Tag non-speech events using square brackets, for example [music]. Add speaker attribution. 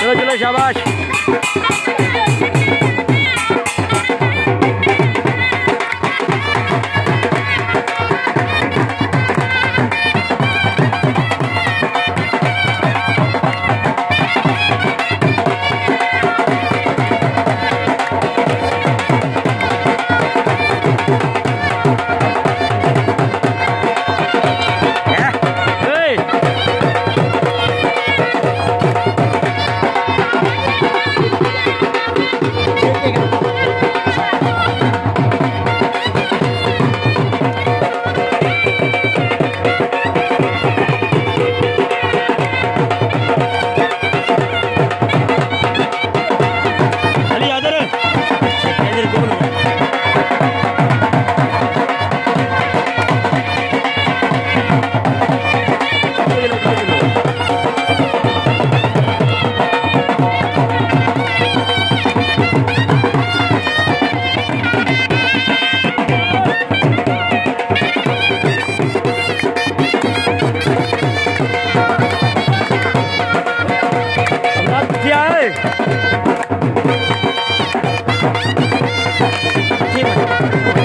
Speaker 1: चलो चलो शाबाश। [laughs] ठीक है